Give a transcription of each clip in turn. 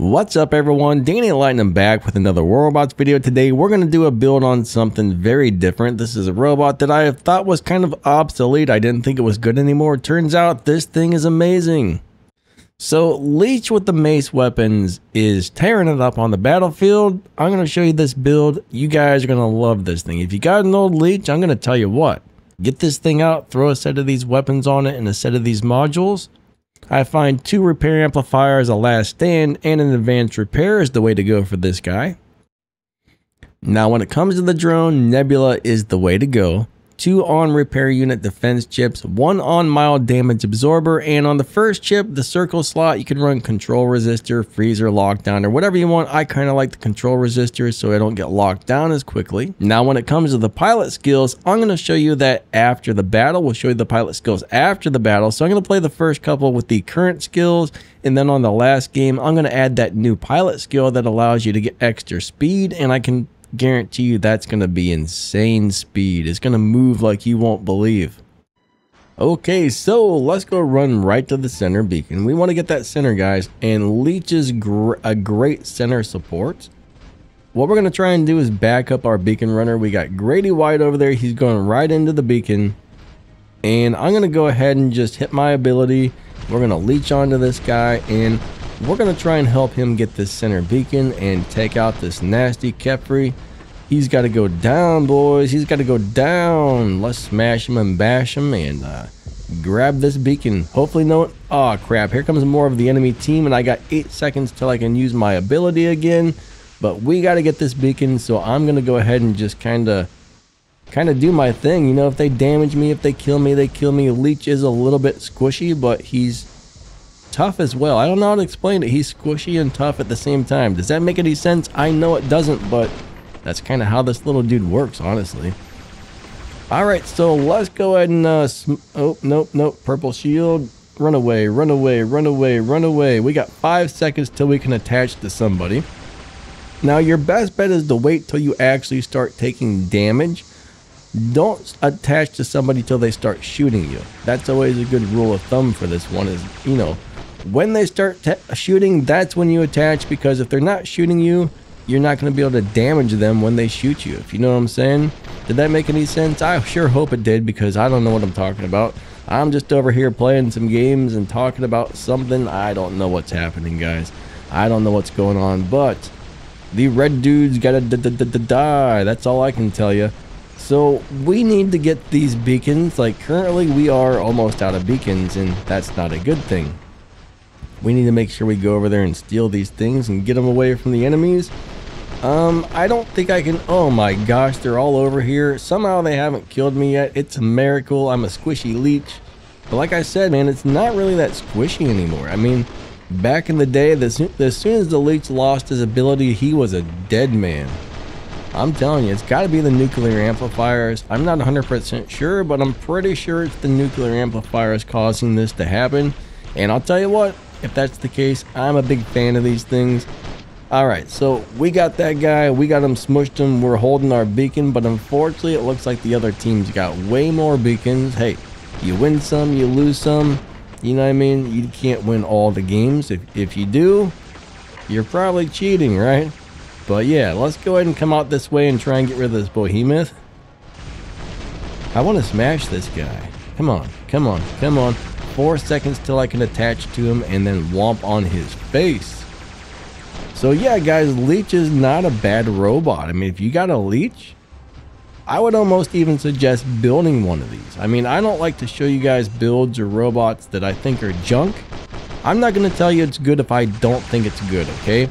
What's up everyone, Danny Lightning back with another War robots video today. We're going to do a build on something very different. This is a robot that I thought was kind of obsolete. I didn't think it was good anymore. Turns out this thing is amazing. So Leech with the mace weapons is tearing it up on the battlefield. I'm going to show you this build. You guys are going to love this thing. If you got an old Leech, I'm going to tell you what. Get this thing out, throw a set of these weapons on it and a set of these modules I find two repair amplifiers a last stand and an advanced repair is the way to go for this guy. Now when it comes to the drone, Nebula is the way to go two on repair unit defense chips, one on mild damage absorber, and on the first chip, the circle slot, you can run control resistor, freezer, lockdown, or whatever you want. I kind of like the control resistor so I don't get locked down as quickly. Now, when it comes to the pilot skills, I'm going to show you that after the battle. We'll show you the pilot skills after the battle. So I'm going to play the first couple with the current skills, and then on the last game, I'm going to add that new pilot skill that allows you to get extra speed, and I can guarantee you that's going to be insane speed. It's going to move like you won't believe. Okay, so let's go run right to the center beacon. We want to get that center, guys, and Leech is gr a great center support. What we're going to try and do is back up our beacon runner. We got Grady White over there. He's going right into the beacon. And I'm going to go ahead and just hit my ability. We're going to leech onto this guy, and we're going to try and help him get this center beacon and take out this nasty Khepri. He's got to go down, boys. He's got to go down. Let's smash him and bash him and uh, grab this beacon. Hopefully no... Oh, crap. Here comes more of the enemy team, and I got 8 seconds till I can use my ability again. But we got to get this beacon, so I'm going to go ahead and just kind of kind of do my thing. You know, if they damage me, if they kill me, they kill me. Leech is a little bit squishy, but he's tough as well. I don't know how to explain it. He's squishy and tough at the same time. Does that make any sense? I know it doesn't, but that's kind of how this little dude works, honestly. All right, so let's go ahead and, uh, oh, nope, nope, purple shield. Run away, run away, run away, run away. We got five seconds till we can attach to somebody. Now, your best bet is to wait till you actually start taking damage. Don't attach to somebody till they start shooting you. That's always a good rule of thumb for this one is, you know, when they start shooting, that's when you attach because if they're not shooting you, you're not going to be able to damage them when they shoot you. If you know what I'm saying? Did that make any sense? I sure hope it did because I don't know what I'm talking about. I'm just over here playing some games and talking about something. I don't know what's happening, guys. I don't know what's going on, but the red dude's got to die. That's all I can tell you. So we need to get these beacons. Like currently we are almost out of beacons and that's not a good thing. We need to make sure we go over there and steal these things and get them away from the enemies. Um, I don't think I can... Oh my gosh, they're all over here. Somehow they haven't killed me yet. It's a miracle. I'm a squishy leech. But like I said, man, it's not really that squishy anymore. I mean, back in the day, as soon as the leech lost his ability, he was a dead man. I'm telling you, it's got to be the nuclear amplifiers. I'm not 100% sure, but I'm pretty sure it's the nuclear amplifiers causing this to happen. And I'll tell you what, if that's the case, I'm a big fan of these things. Alright, so we got that guy, we got him smushed him, we're holding our beacon, but unfortunately it looks like the other team's got way more beacons. Hey, you win some, you lose some, you know what I mean? You can't win all the games. If, if you do, you're probably cheating, right? But yeah, let's go ahead and come out this way and try and get rid of this behemoth. I want to smash this guy. Come on, come on, come on four seconds till I can attach to him and then womp on his face. So yeah, guys, Leech is not a bad robot. I mean, if you got a Leech, I would almost even suggest building one of these. I mean, I don't like to show you guys builds or robots that I think are junk. I'm not going to tell you it's good if I don't think it's good, okay?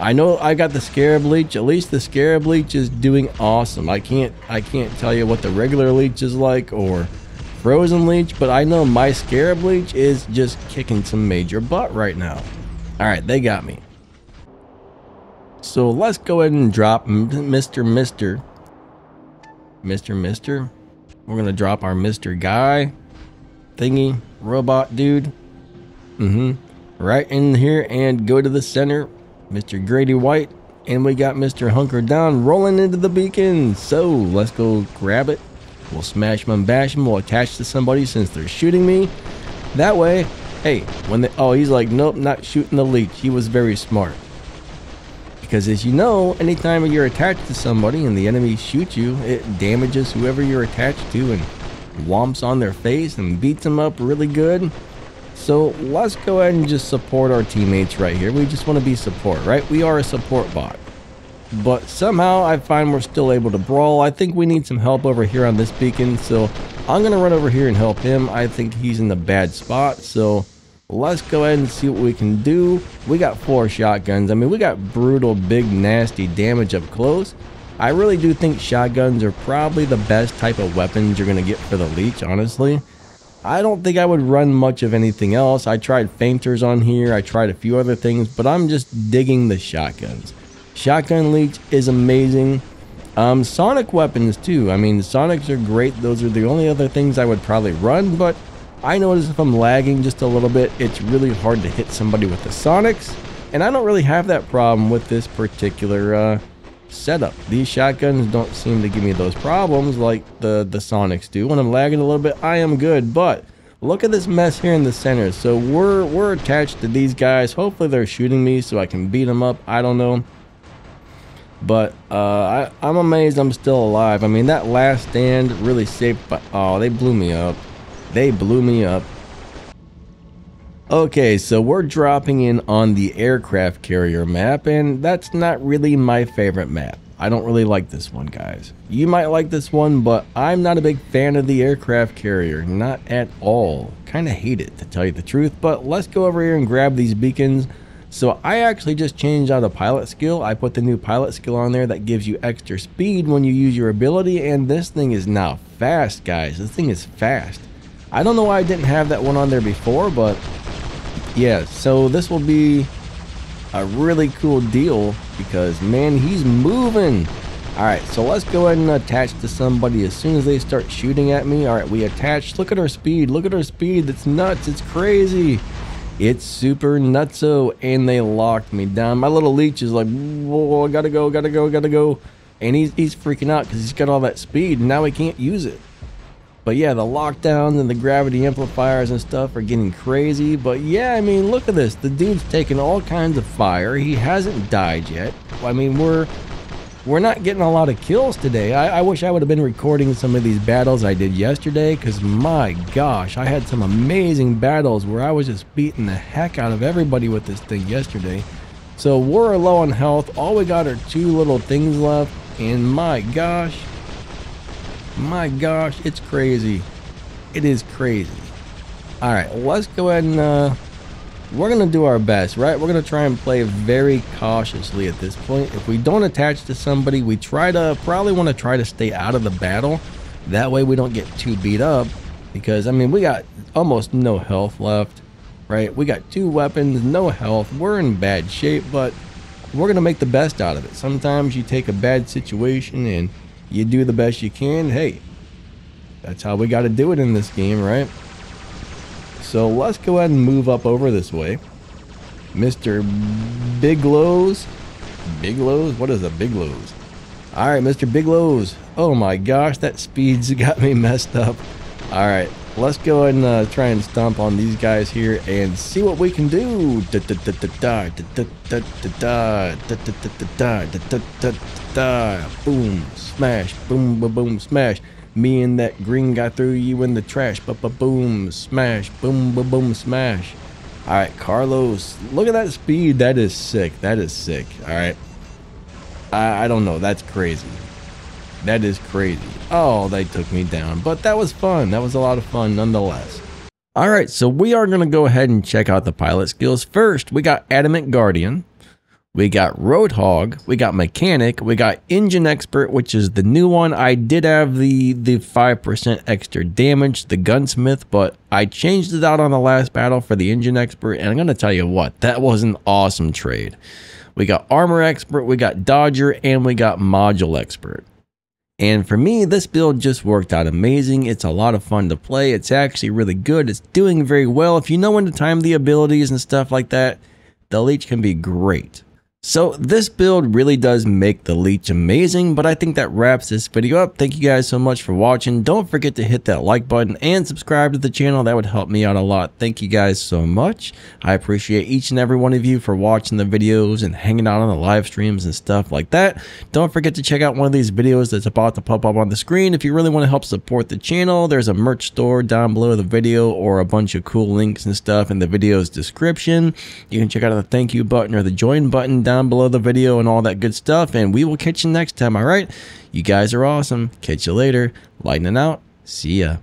I know I got the Scarab Leech. At least the Scarab Leech is doing awesome. I can't I can't tell you what the regular Leech is like or Frozen Leech, but I know my Scarab Leech is just kicking some major butt right now. Alright, they got me. So let's go ahead and drop Mr. Mister. Mr. Mister. We're going to drop our Mr. Guy thingy, robot dude. Mm-hmm. Right in here and go to the center. Mr. Grady White. And we got Mr. Hunker Down rolling into the beacon. So let's go grab it We'll smash them and bash them. We'll attach to somebody since they're shooting me. That way, hey, when they, oh, he's like, nope, not shooting the leech. He was very smart. Because as you know, anytime you're attached to somebody and the enemy shoots you, it damages whoever you're attached to and womps on their face and beats them up really good. So let's go ahead and just support our teammates right here. We just want to be support, right? We are a support bot. But somehow I find we're still able to brawl. I think we need some help over here on this beacon. So I'm going to run over here and help him. I think he's in the bad spot. So let's go ahead and see what we can do. We got four shotguns. I mean, we got brutal, big, nasty damage up close. I really do think shotguns are probably the best type of weapons you're going to get for the leech, honestly. I don't think I would run much of anything else. I tried fainters on here. I tried a few other things, but I'm just digging the shotguns. Shotgun leech is amazing. Um, sonic weapons too. I mean, sonics are great. Those are the only other things I would probably run, but I notice if I'm lagging just a little bit, it's really hard to hit somebody with the sonics. And I don't really have that problem with this particular uh, setup. These shotguns don't seem to give me those problems like the, the Sonics do. When I'm lagging a little bit, I am good, but look at this mess here in the center. So we're, we're attached to these guys. Hopefully they're shooting me so I can beat them up. I don't know. But uh, I, I'm amazed I'm still alive. I mean, that last stand really saved... But, oh, they blew me up. They blew me up. Okay, so we're dropping in on the aircraft carrier map, and that's not really my favorite map. I don't really like this one, guys. You might like this one, but I'm not a big fan of the aircraft carrier. Not at all. Kind of hate it, to tell you the truth, but let's go over here and grab these beacons. So I actually just changed out a pilot skill. I put the new pilot skill on there that gives you extra speed when you use your ability, and this thing is now fast, guys. This thing is fast. I don't know why I didn't have that one on there before, but yeah, so this will be a really cool deal because, man, he's moving. All right, so let's go ahead and attach to somebody as soon as they start shooting at me. All right, we attached. Look at our speed. Look at our speed. That's nuts. It's crazy. It's super nutso. And they locked me down. My little leech is like, whoa, I gotta go, gotta go, gotta go. And he's, he's freaking out because he's got all that speed and now he can't use it. But yeah, the lockdowns and the gravity amplifiers and stuff are getting crazy. But yeah, I mean, look at this. The dude's taking all kinds of fire. He hasn't died yet. I mean, we're we're not getting a lot of kills today. I, I wish I would have been recording some of these battles I did yesterday because my gosh, I had some amazing battles where I was just beating the heck out of everybody with this thing yesterday. So we're low on health. All we got are two little things left. And my gosh, my gosh, it's crazy. It is crazy. All right, let's go ahead and uh, we're going to do our best, right? We're going to try and play very cautiously at this point. If we don't attach to somebody, we try to probably want to try to stay out of the battle. That way we don't get too beat up because, I mean, we got almost no health left, right? We got two weapons, no health. We're in bad shape, but we're going to make the best out of it. Sometimes you take a bad situation and you do the best you can. Hey, that's how we got to do it in this game, right? So let's go ahead and move up over this way. Mr. Biglows. Biglows? What is a Biglows? All right, Mr. Biglows. Oh my gosh, that speed's got me messed up. All right, let's go and uh, try and stomp on these guys here and see what we can do. Boom, smash, boom, boom, boom, smash. Me and that green guy threw you in the trash. Ba ba boom, smash, boom, boom, boom, smash. All right, Carlos, look at that speed. That is sick. That is sick. All right. I, I don't know. That's crazy. That is crazy. Oh, they took me down. But that was fun. That was a lot of fun nonetheless. All right, so we are going to go ahead and check out the pilot skills. First, we got Adamant Guardian. We got Roadhog, we got Mechanic, we got Engine Expert, which is the new one. I did have the the 5% extra damage, the Gunsmith, but I changed it out on the last battle for the Engine Expert, and I'm going to tell you what, that was an awesome trade. We got Armor Expert, we got Dodger, and we got Module Expert. And for me, this build just worked out amazing. It's a lot of fun to play. It's actually really good. It's doing very well. If you know when to time the abilities and stuff like that, the Leech can be great. So this build really does make the leech amazing, but I think that wraps this video up. Thank you guys so much for watching. Don't forget to hit that like button and subscribe to the channel. That would help me out a lot. Thank you guys so much. I appreciate each and every one of you for watching the videos and hanging out on the live streams and stuff like that. Don't forget to check out one of these videos that's about to pop up on the screen. If you really want to help support the channel, there's a merch store down below the video or a bunch of cool links and stuff in the video's description. You can check out the thank you button or the join button down below the video and all that good stuff. And we will catch you next time. All right. You guys are awesome. Catch you later. Lightning out. See ya.